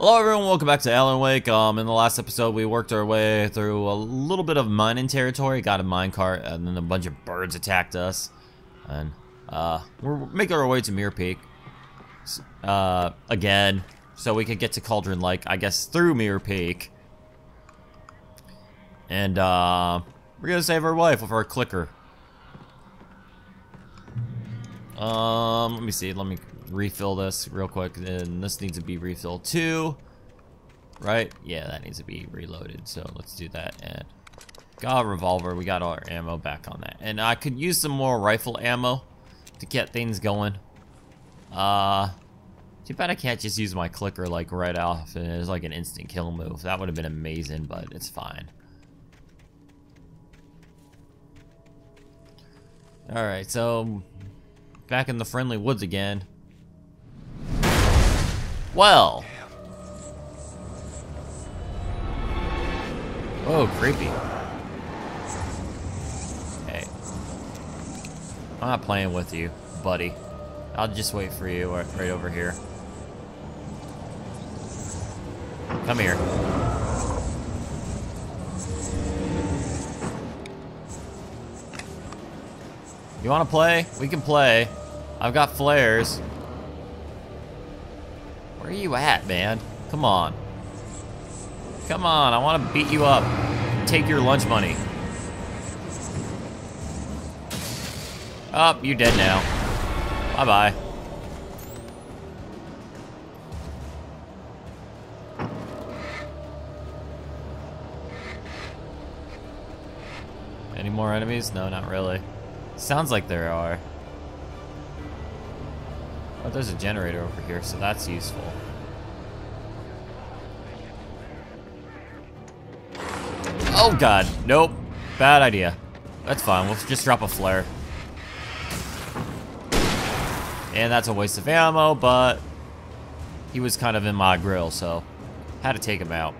Hello everyone, welcome back to Alan Wake. Um, in the last episode, we worked our way through a little bit of mining territory, got a minecart, and then a bunch of birds attacked us. And, uh, we're making our way to Muir Peak. Uh, again, so we could get to Cauldron Lake, I guess, through Muir Peak. And, uh, we're gonna save our life with our clicker. Um, let me see, let me refill this real quick, and this needs to be refilled too. Right? Yeah, that needs to be reloaded, so let's do that. And got a revolver, we got our ammo back on that. And I could use some more rifle ammo to get things going. Uh, too bad I can't just use my clicker like right off and it's like an instant kill move. That would have been amazing, but it's fine. Alright, so back in the friendly woods again. Well. Oh, creepy. Hey. I'm not playing with you, buddy. I'll just wait for you uh, right over here. Come here. You wanna play? We can play. I've got flares. Where are you at, man? Come on. Come on, I want to beat you up. Take your lunch money. Oh, you're dead now. Bye-bye. Any more enemies? No, not really. Sounds like there are. Oh, there's a generator over here, so that's useful. Oh god, nope. Bad idea. That's fine, we'll just drop a flare. And that's a waste of ammo, but he was kind of in my grill, so had to take him out.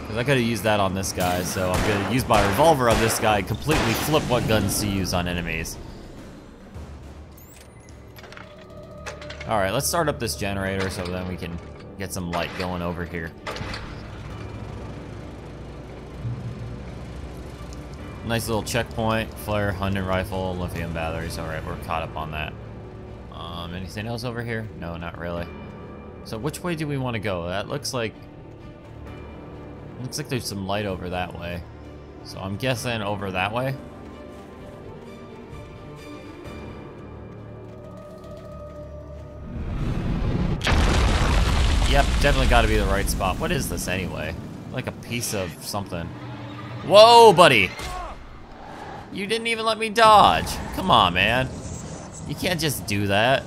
Because I could have used that on this guy, so I'm to use my revolver on this guy completely flip what guns to use on enemies. Alright, let's start up this generator so then we can get some light going over here. Nice little checkpoint, flare, hunting rifle, lithium batteries. Alright, we're caught up on that. Um, anything else over here? No, not really. So which way do we want to go? That looks like... Looks like there's some light over that way. So I'm guessing over that way? Yep, definitely got to be the right spot. What is this anyway? Like a piece of something. Whoa, buddy! You didn't even let me dodge. Come on, man. You can't just do that.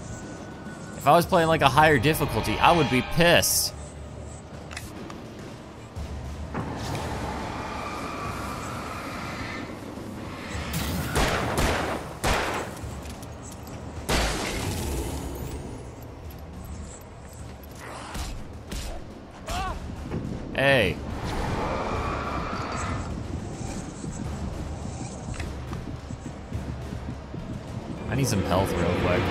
If I was playing like a higher difficulty, I would be pissed. Hey. I need some health real quick.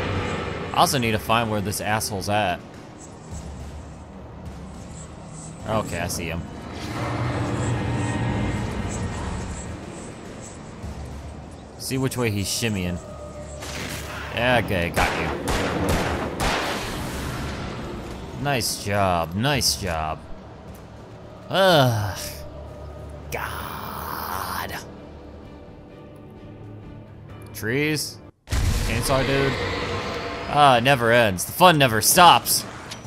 I also need to find where this asshole's at. Okay, I see him. See which way he's shimmying. Yeah, okay, got you. Nice job, nice job. Ugh. God. Trees? Chainsaw dude? Ah, it never ends. The fun never stops.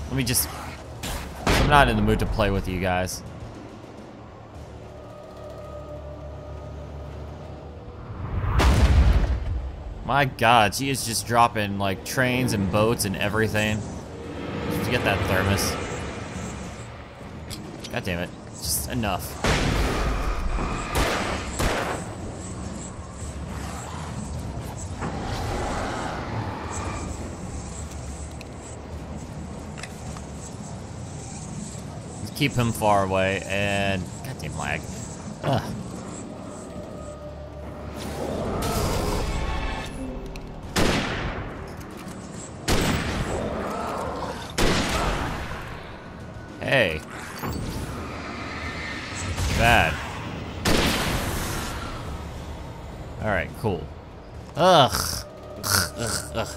Let me just... I'm not in the mood to play with you guys. My god, she is just dropping like trains and boats and everything. Just to get that thermos. God damn it. Just enough. keep him far away and goddamn lag. Ugh. Hey. Bad. Alright, cool. Ugh. Ugh, ugh, ugh.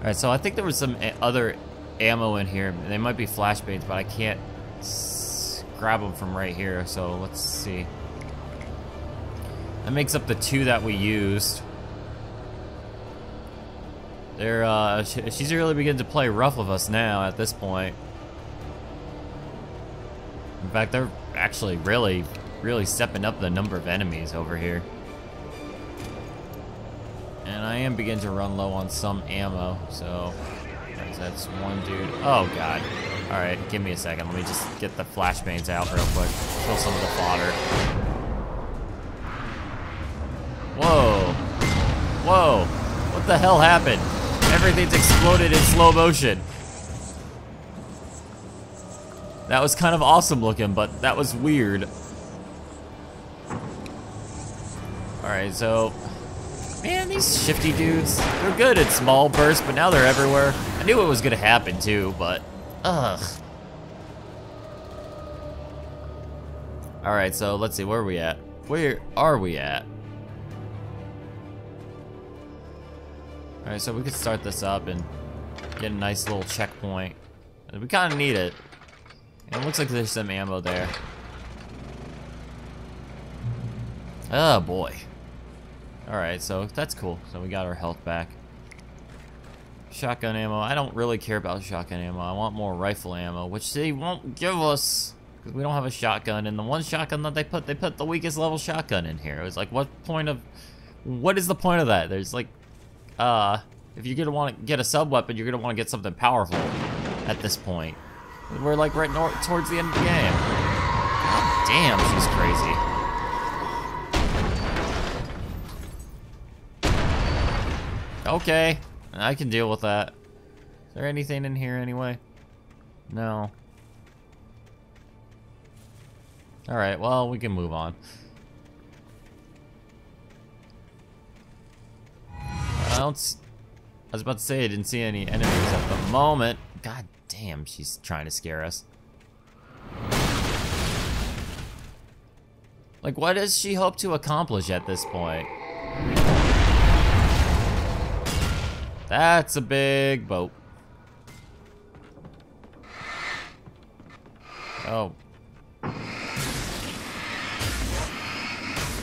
Alright, so I think there was some other ammo in here. They might be flashbangs, but I can't grab them from right here. So let's see. That makes up the two that we used. They're, uh, she's really beginning to play rough with us now at this point. Fact, they're actually really, really stepping up the number of enemies over here. And I am beginning to run low on some ammo, so that's one dude. Oh, God. All right, give me a second. Let me just get the flashbangs out real quick. Kill some of the fodder. Whoa. Whoa. What the hell happened? Everything's exploded in slow motion. That was kind of awesome looking, but that was weird. Alright, so... Man, these shifty dudes, they're good at small bursts, but now they're everywhere. I knew it was gonna happen too, but... Ugh. Alright, so let's see, where are we at? Where are we at? Alright, so we could start this up and get a nice little checkpoint. We kind of need it. It looks like there's some ammo there. Oh boy. Alright, so that's cool. So we got our health back. Shotgun ammo. I don't really care about shotgun ammo. I want more rifle ammo, which they won't give us. Because we don't have a shotgun. And the one shotgun that they put, they put the weakest level shotgun in here. It was like, what point of... What is the point of that? There's like... Uh... If you're gonna want to get a sub-weapon, you're gonna want to get something powerful at this point. We're like right towards the end of the game. God damn, she's crazy. Okay, I can deal with that. Is there anything in here anyway? No. Alright, well, we can move on. I don't... I was about to say I didn't see any enemies at the moment. God damn, she's trying to scare us. Like, what does she hope to accomplish at this point? That's a big boat. Oh.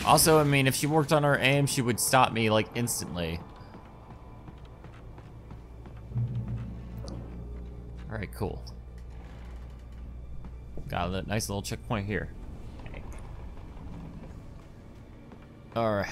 Also, I mean, if she worked on her aim, she would stop me, like, instantly. Alright, cool. Got a nice little checkpoint here. Okay. Alright.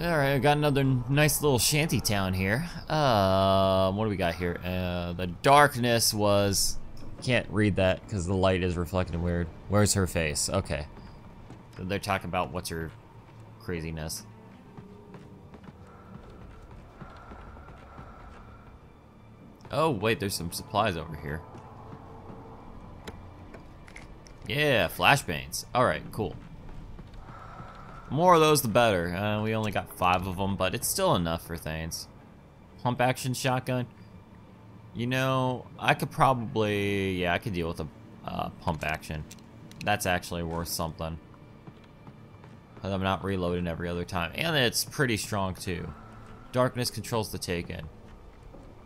Alright, I got another nice little shanty town here. Um, what do we got here? Uh, the darkness was... Can't read that because the light is reflecting weird. Where's her face? Okay. So they're talking about what's her craziness. Oh, wait, there's some supplies over here. Yeah, flashbangs. Alright, cool. More of those, the better. Uh, we only got five of them, but it's still enough for things. Pump action shotgun. You know, I could probably... Yeah, I could deal with a uh, pump action. That's actually worth something. I'm not reloading every other time. And it's pretty strong, too. Darkness controls the take-in.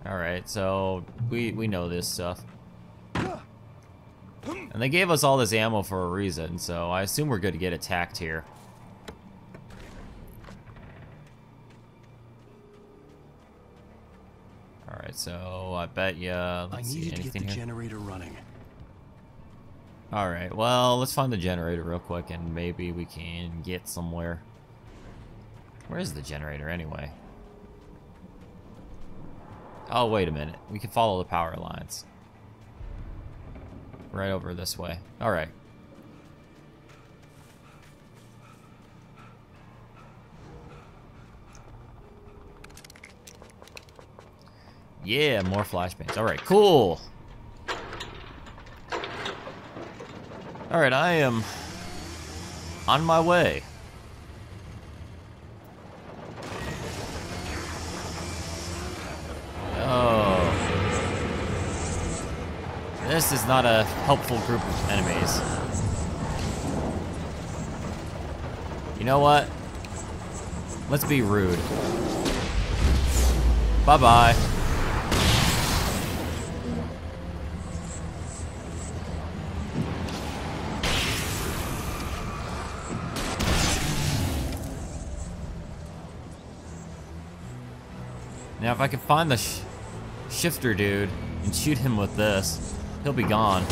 Alright, so we, we know this stuff. And they gave us all this ammo for a reason, so I assume we're good to get attacked here. Alright, so I bet you... Let's I see, anything to get the here? generator running. Alright, well, let's find the generator real quick and maybe we can get somewhere. Where is the generator anyway? Oh, wait a minute. We can follow the power lines. Right over this way. Alright. Yeah, more flashbangs. Alright, cool. Alright, I am on my way. This is not a helpful group of enemies. You know what? Let's be rude. Bye-bye. Now, if I can find the sh shifter dude and shoot him with this, he'll be gone.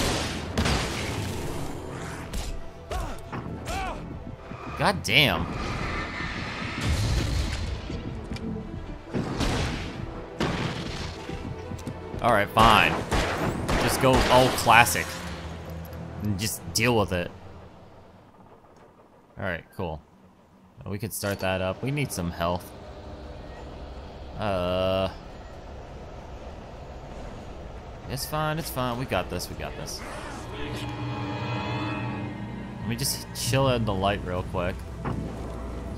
God damn. Alright, fine. Just go all classic. And just deal with it. Alright, cool. We could start that up. We need some health. Uh... It's fine, it's fine. We got this, we got this. Let me just chill in the light real quick.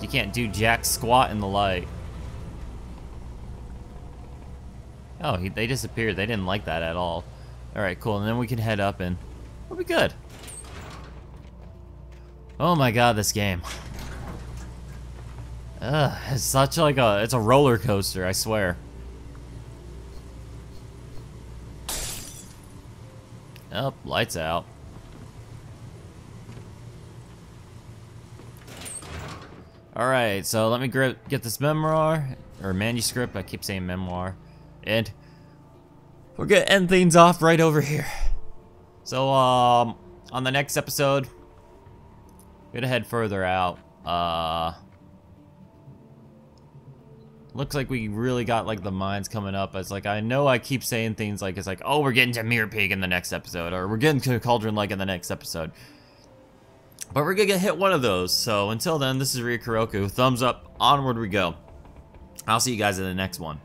You can't do jack squat in the light. Oh, he, they disappeared. They didn't like that at all. Alright, cool. And then we can head up and we'll be good. Oh my god, this game. Ugh, it's such like a, it's a roller coaster, I swear. Oh, lights out. Alright, so let me get this memoir, or manuscript, I keep saying memoir, and we're gonna end things off right over here. So, um, on the next episode, we're gonna head further out. Uh, looks like we really got like the mines coming up. As like I know I keep saying things like it's like oh we're getting to Mirror Peak in the next episode or we're getting to Cauldron Lake in the next episode. But we're gonna get hit one of those. So until then, this is Ryukiroku. Thumbs up. Onward we go. I'll see you guys in the next one.